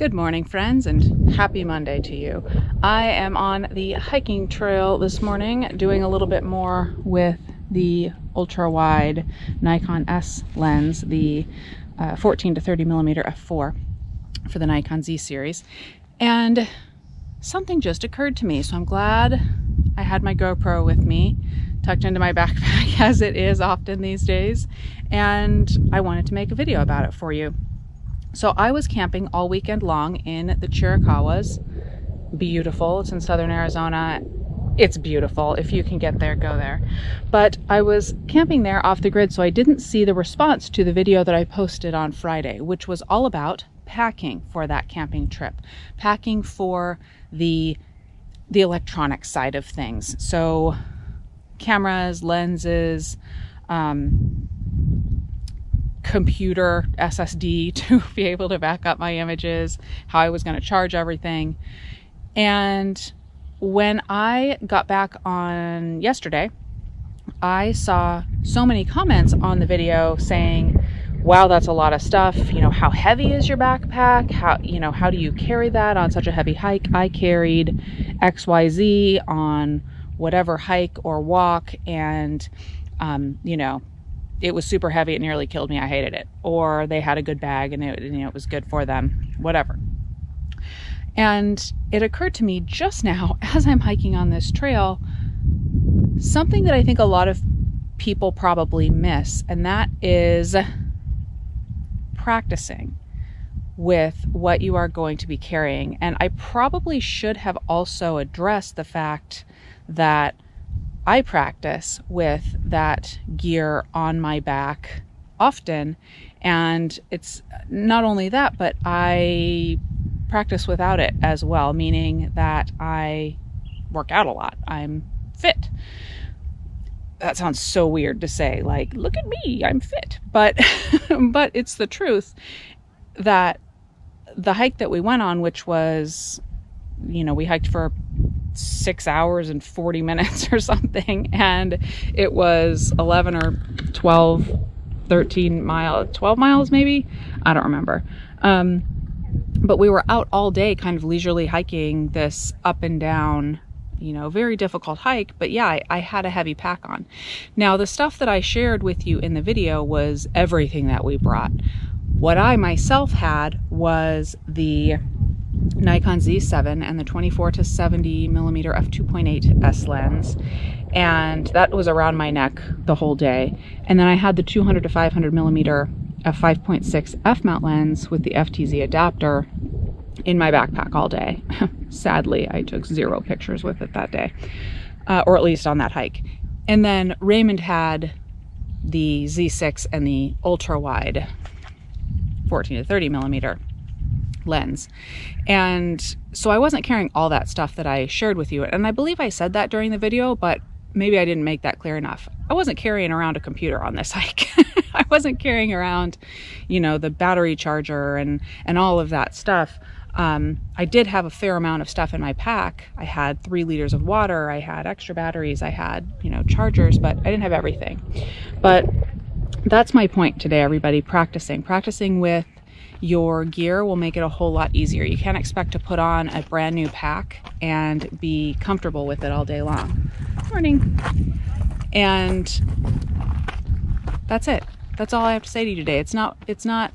Good morning, friends, and happy Monday to you. I am on the hiking trail this morning, doing a little bit more with the ultra wide Nikon S lens, the uh, 14 to 30 millimeter f4 for the Nikon Z series. And something just occurred to me, so I'm glad I had my GoPro with me, tucked into my backpack as it is often these days, and I wanted to make a video about it for you. So I was camping all weekend long in the Chiricahuas. Beautiful. It's in southern Arizona. It's beautiful. If you can get there, go there. But I was camping there off the grid, so I didn't see the response to the video that I posted on Friday, which was all about packing for that camping trip, packing for the the electronic side of things. So cameras, lenses, um, computer SSD to be able to back up my images, how I was going to charge everything. And when I got back on yesterday, I saw so many comments on the video saying, wow, that's a lot of stuff. You know, how heavy is your backpack? How, you know, how do you carry that on such a heavy hike? I carried XYZ on whatever hike or walk and, um, you know, it was super heavy. It nearly killed me. I hated it. Or they had a good bag and it, you know, it was good for them, whatever. And it occurred to me just now as I'm hiking on this trail, something that I think a lot of people probably miss, and that is practicing with what you are going to be carrying. And I probably should have also addressed the fact that I practice with that gear on my back often. And it's not only that, but I practice without it as well, meaning that I work out a lot. I'm fit. That sounds so weird to say, like, look at me, I'm fit. But but it's the truth that the hike that we went on, which was, you know, we hiked for six hours and 40 minutes or something. And it was 11 or 12, 13 miles, 12 miles maybe? I don't remember. Um, but we were out all day kind of leisurely hiking this up and down you know, very difficult hike, but yeah, I, I, had a heavy pack on. Now, the stuff that I shared with you in the video was everything that we brought. What I myself had was the Nikon Z7 and the 24 to 70 millimeter f2.8 S lens. And that was around my neck the whole day. And then I had the 200 to 500 millimeter f5.6 f mount lens with the FTZ adapter in my backpack all day. Sadly, I took zero pictures with it that day, uh, or at least on that hike. And then Raymond had the Z6 and the ultra wide 14 to 30 millimeter lens. And so I wasn't carrying all that stuff that I shared with you. And I believe I said that during the video, but maybe I didn't make that clear enough. I wasn't carrying around a computer on this hike. I wasn't carrying around, you know, the battery charger and and all of that stuff. Um, I did have a fair amount of stuff in my pack. I had three liters of water. I had extra batteries. I had, you know, chargers, but I didn't have everything. But that's my point today, everybody. Practicing, practicing with your gear will make it a whole lot easier. You can't expect to put on a brand new pack and be comfortable with it all day long. Morning. And that's it. That's all I have to say to you today. It's not it's not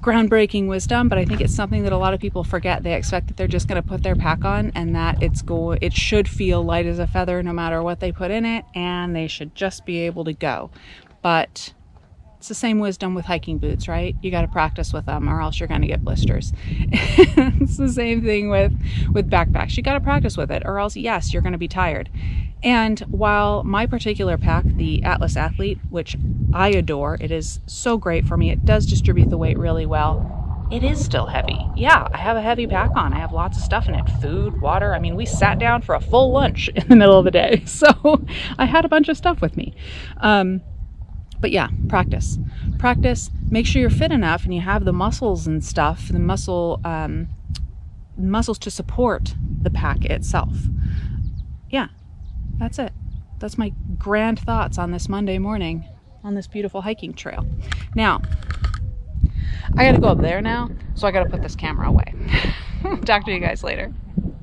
groundbreaking wisdom, but I think it's something that a lot of people forget. They expect that they're just going to put their pack on and that it's go it should feel light as a feather no matter what they put in it and they should just be able to go. But it's the same wisdom with hiking boots, right? You got to practice with them or else you're going to get blisters. it's the same thing with with backpacks. You got to practice with it or else yes, you're going to be tired. And while my particular pack, the Atlas Athlete, which I adore, it is so great for me. It does distribute the weight really well. It is still heavy. Yeah, I have a heavy pack on. I have lots of stuff in it food, water. I mean, we sat down for a full lunch in the middle of the day. So I had a bunch of stuff with me. Um, but yeah, practice. Practice. Make sure you're fit enough and you have the muscles and stuff, the muscle um, muscles to support the pack itself. Yeah, that's it. That's my grand thoughts on this Monday morning on this beautiful hiking trail. Now, I gotta go up there now. So I got to put this camera away. Talk to you guys later.